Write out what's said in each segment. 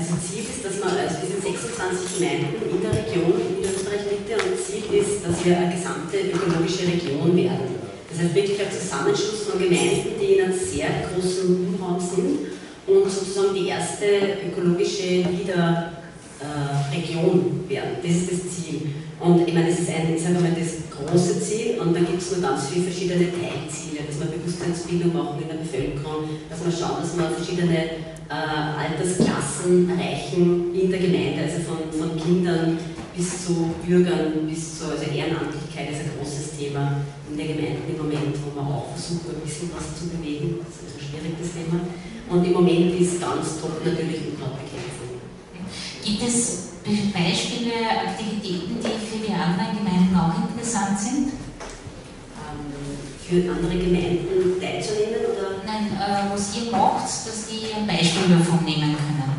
Also Ziel ist, dass man also diese 26 Gemeinden in der Region in Niederösterreich Mitte und Ziel ist, dass wir eine gesamte ökologische Region werden. Das heißt wirklich ein Zusammenschluss von Gemeinden, die in einem sehr großen Wohnraum sind und sozusagen die erste ökologische Wiederregion äh, werden. Das ist das Ziel. Und ich meine, das ist ein, das große Ziel nur ganz viele verschiedene Teilziele, dass wir Bewusstseinsbildung machen in der Bevölkerung, dass wir schauen, dass wir verschiedene äh, Altersklassen erreichen in der Gemeinde, also von, von Kindern bis zu Bürgern, bis zu also Ehrenamtlichkeit ist ein großes Thema in der Gemeinde im Moment, wo wir auch versuchen, ein bisschen was zu bewegen. Das ist ein schwieriges Thema. Und im Moment ist ganz top natürlich Unkrautbekämpfung. Gibt es Beispiele, Aktivitäten, die für die anderen Gemeinden auch interessant sind? Ähm, für andere Gemeinden teilzunehmen? Oder? Nein, äh, was ihr macht, dass die ein Beispiel davon nehmen können.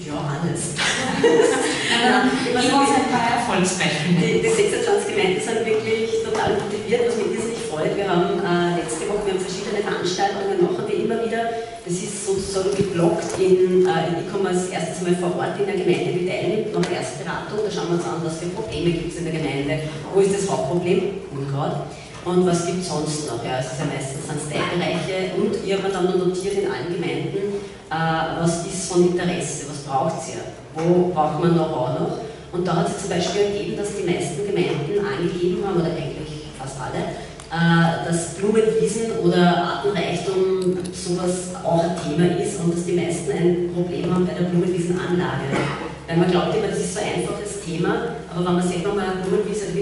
Ja, alles. Gib uns ein paar Erfolgsbeispiele. Die, die 26 Gemeinden sind wirklich total motiviert, was mich irrsinnig freut. Wir haben äh, letzte Woche wir haben verschiedene Veranstaltungen, machen wir immer wieder. Das ist sozusagen geblockt in, äh, ich komme als erstes mal vor Ort in der Gemeinde, die teilnimmt, nach Erstberatung, da schauen wir uns an, was für Probleme gibt es in der Gemeinde, wo ist das Hauptproblem, Unkraut. Und was gibt es sonst noch? Ja, es ist ja meistens sind Teilbereiche und habe dann notiert in allen Gemeinden, äh, was ist von Interesse, was braucht ihr, wo braucht man Know-how noch. Und da hat es zum Beispiel ergeben, dass die meisten Gemeinden angegeben haben, oder eigentlich fast alle, äh, dass Blumenwiesen oder Artenreichtum sowas auch ein Thema ist und dass die meisten ein Problem haben bei der Blumenwiesenanlage. Weil man glaubt immer, das ist so ein einfaches Thema, aber wenn man selber mal eine Blumenwiese,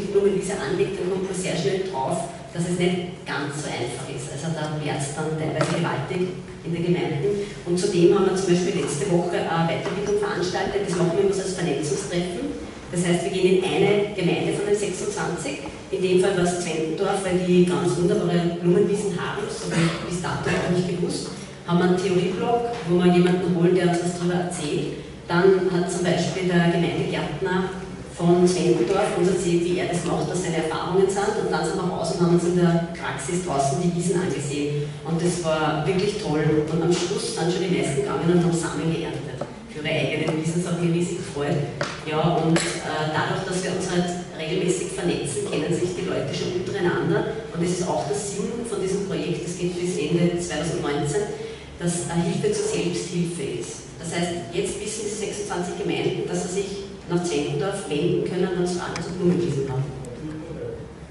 anlegt, dann kommt man sehr schnell drauf, dass es nicht ganz so einfach ist. Also da wäre es dann teilweise gewaltig in den Gemeinden. Und zudem haben wir zum Beispiel letzte Woche eine Weiterbildung veranstaltet, das machen wir immer als Vernetzungstreffen. Das heißt, wir gehen in eine Gemeinde von den 26, in dem Fall war es Zwentendorf, weil die ganz wunderbare Blumenwiesen haben, das habe ich bis dato auch nicht gewusst, haben wir einen Theorieblock, wo wir jemanden holen, der uns was darüber erzählt. Dann hat zum Beispiel der Gemeindegärtner von Zwendendorf uns erzählt, wie er das macht, was seine Erfahrungen sind. Und dann sind wir haben uns in der Praxis draußen die Wiesen angesehen. Und das war wirklich toll. Und am Schluss sind schon die meisten gegangen und haben Samen geerntet für ihre eigenen Wiesen. Hat mich riesig gefreut. Ja, und äh, dadurch, dass wir uns halt regelmäßig vernetzen, kennen sich die Leute schon untereinander. Und das ist auch der Sinn von diesem Projekt, das geht bis Ende 2019, dass Hilfe zur Selbsthilfe ist. Das heißt, jetzt wissen die 26 Gemeinden, dass sie sich nach Zentendorf wenden können, wenn sie Fragen zu Blumenwiesen haben.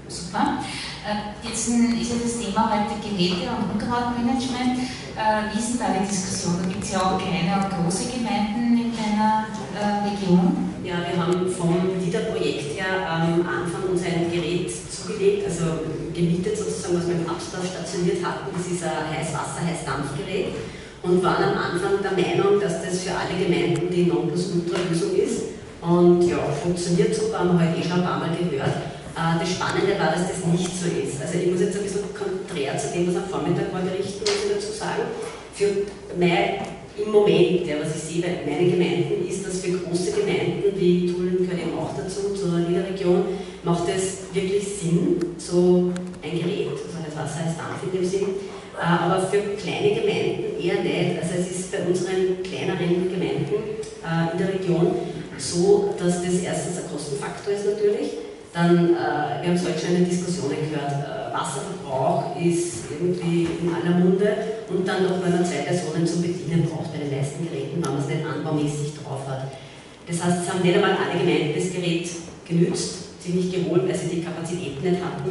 Super. Äh, jetzt ist ja das Thema heute Geräte und Unkrautmanagement. Äh, wie ist denn da die Diskussion? Da gibt es ja auch kleine und große Gemeinden in deiner äh, Region. Ja, wir haben vom LIDA-Projekt her am Anfang uns ein Gerät zugelegt, also gemietet sozusagen, was wir im Abstorf stationiert hatten. Das ist ein Heißwasser-, Heißdampfgerät und waren am Anfang der Meinung, dass das für alle Gemeinden die Nonplusultra-Lösung ist. Und ja, funktioniert super, haben wir heute eh schon ein paar Mal gehört. Äh, das Spannende war, dass das nicht so ist. Also ich muss jetzt ein bisschen konträr zu dem, was am Vormittag war, berichten, muss ich dazu sagen. Für mein, im Moment, ja, was ich sehe bei meinen Gemeinden, ist, dass für große Gemeinden, wie Tulln gehört eben auch dazu, zur Niederregion, macht es wirklich Sinn, so ein Gerät, also das Wasser heißt Dampf in dem Sinn, äh, aber für kleine Gemeinden eher nicht. Also es ist bei unseren kleineren Gemeinden äh, in der Region so, dass das erstens ein Kostenfaktor ist natürlich. Dann, äh, wir haben es heute schon in Diskussionen gehört, Wasserverbrauch ist irgendwie in aller Munde und dann noch, wenn man zwei Personen zum Bedienen braucht bei den meisten Geräten, wenn man es nicht anbaumäßig drauf hat. Das heißt, es haben nicht einmal alle Gemeinden das Gerät genützt, sie nicht geholt, weil sie die Kapazitäten nicht hatten,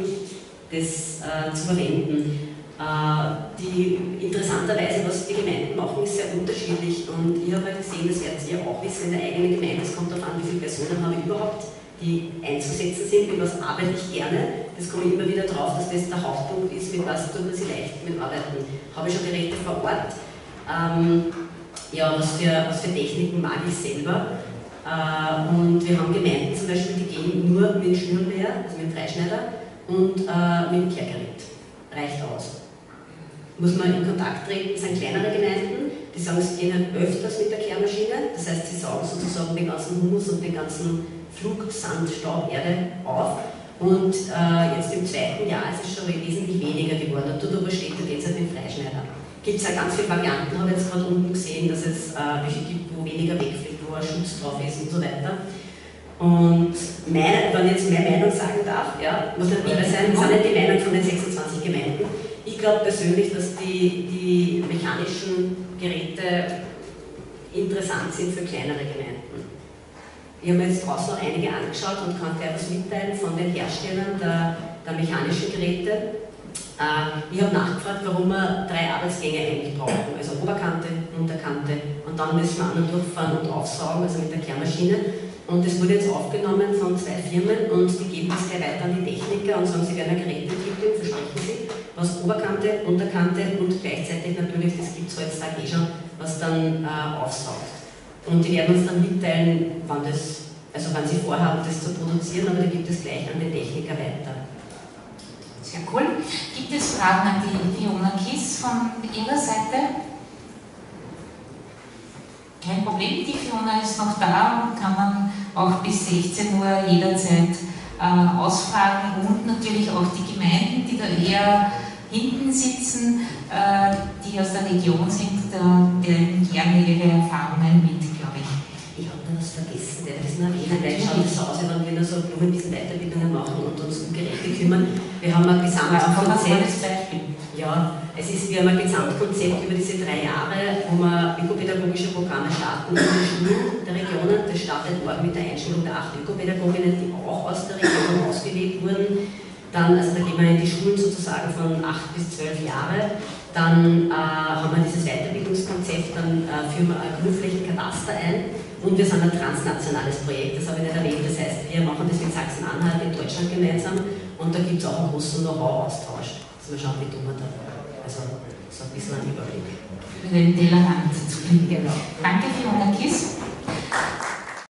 das äh, zu verwenden. Äh, die, interessanterweise, was die Gemeinden machen, ist sehr unterschiedlich und ich habe halt gesehen, das werdet ihr auch wissen in der eigenen Gemeinde, es kommt darauf an, wie viele Personen habe ich überhaupt, die einzusetzen sind, mit was arbeite ich gerne. Das komme ich immer wieder drauf, dass das der Hauptpunkt ist, mit was tut man sich leicht mit Arbeiten. Habe ich schon Geräte vor Ort. Ähm, ja, was für, was für Techniken mag ich selber. Äh, und wir haben Gemeinden zum Beispiel, die gehen nur mit dem Schnürnbär, also mit dem Freischneider und äh, mit dem Kehrgerät. Reicht aus muss man in Kontakt treten, sind kleinere Gemeinden, die sagen, sie gehen halt öfters mit der Kehrmaschine, das heißt, sie saugen sozusagen den ganzen Humus und den ganzen Flugsand, Staub, Erde auf. Und äh, jetzt im zweiten Jahr ist es schon wesentlich weniger geworden. Und dort oben steht, da es halt mit Freischneider. gibt es ja ganz viele Varianten, habe jetzt gerade unten gesehen, dass es äh, welche gibt, wo weniger wegfliegt, wo ein Schutz drauf ist und so weiter. Und meine, wenn ich jetzt meine Meinung sagen darf, ja, muss nicht mehr sein, das sind nicht die Meinung von den 26 Gemeinden. Ich glaube persönlich, dass die, die mechanischen Geräte interessant sind für kleinere Gemeinden. Ich habe mir jetzt draußen noch einige angeschaut und kann dir etwas mitteilen von den Herstellern der, der mechanischen Geräte. Äh, ich habe nachgefragt, warum wir drei Arbeitsgänge eigentlich brauchen, also Oberkante, Unterkante und dann müssen wir an und durchfahren und aufsaugen, also mit der Kehrmaschine. Und das wurde jetzt aufgenommen von zwei Firmen und die geben das gleich weiter an die Techniker und sagen, sie werden ein Gerät entwickeln, versprechen sie, was Oberkante, Unterkante und gleichzeitig natürlich, das gibt es heutzutage eh schon, was dann äh, aufsaugt. Und die werden uns dann mitteilen, wann das, also wann sie vorhaben, das zu produzieren, aber da gibt es gleich an den Techniker weiter. Sehr cool. Gibt es Fragen an die Fiona Kiss von Ihrer Seite? Kein Problem, die Fiona ist noch da und kann man auch bis 16 Uhr jederzeit äh, ausfragen und natürlich auch die Gemeinden, die da eher hinten sitzen, äh, die aus der Region sind, da, deren gerne ihre Erfahrungen mit was vergessen, der das nur erwähnen, weil schaut es aus, wenn wir nur so Blumenwiesen Weiterbildungen machen und uns um Geräte kümmern. Wir haben ein Gesamtkonzept. Ja, es ist, haben ein Gesamtkonzept über diese drei Jahre, wo wir ökopädagogische Programme starten in den Schulen der Regionen. Das startet morgen mit der Einstellung der acht Ökopädagoginnen, die auch aus der Region ausgewählt wurden. Dann, also da gehen wir in die Schulen sozusagen von acht bis zwölf Jahre. Dann äh, haben wir dieses Weiterbildungskonzept, dann äh, führen wir ein Grünflächenkataster ein und wir sind ein transnationales Projekt, das habe ich nicht erwähnt. Das heißt, wir machen das mit Sachsen-Anhalt in Deutschland gemeinsam und da gibt es auch einen großen Know-how-Austausch. Also wir schauen, wie tun wir da. Also so ein bisschen ein Überblick. Über zu. Danke, Fiona Kiss.